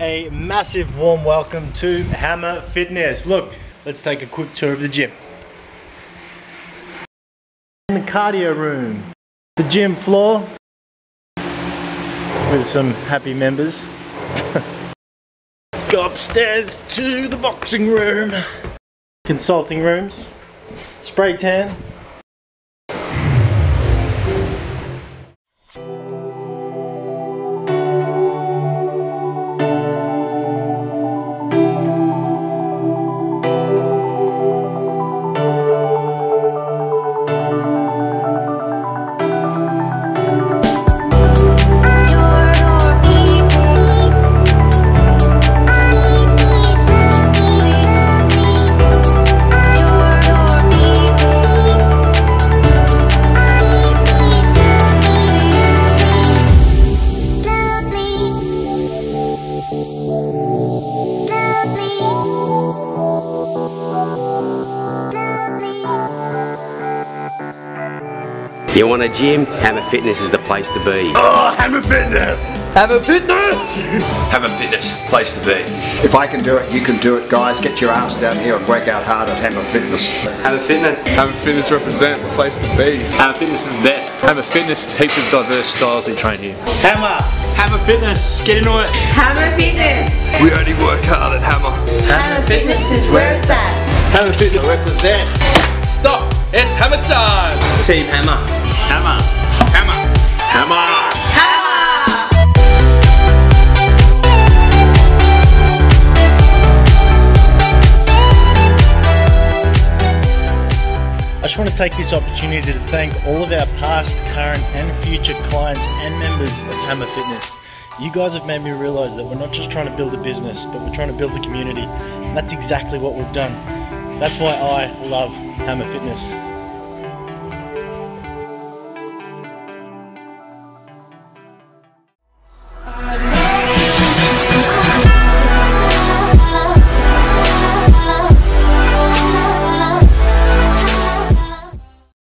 a massive warm welcome to Hammrr Fitness. Look, let's take a quick tour of the gym. In the cardio room, the gym floor with some happy members. let's go upstairs to the boxing room. Consulting rooms, spray tan, You want a gym? Hammrr Fitness is the place to be. Oh, Hammrr Fitness! Hammrr Fitness! Hammrr Fitness, place to be. If I can do it, you can do it, guys. Get your ass down here and work out hard at Hammrr Fitness. Hammrr Fitness. Hammrr Fitness represent the place to be. Hammrr Fitness is the best. Hammrr Fitness is heaps of diverse styles they train here. Hammrr, Hammrr Fitness, get into it. Hammrr Fitness. We only work hard at Hammrr. Hammrr Fitness is where it's at. Hammrr Fitness represent. Stop! It's hammer time! Team Hammrr. Hammrr! Hammrr! Hammrr! I just want to take this opportunity to thank all of our past, current, and future clients and members of Hammrr Fitness. You guys have made me realize that we're not just trying to build a business, but we're trying to build a community. And that's exactly what we've done. That's why I love Hammrr Fitness.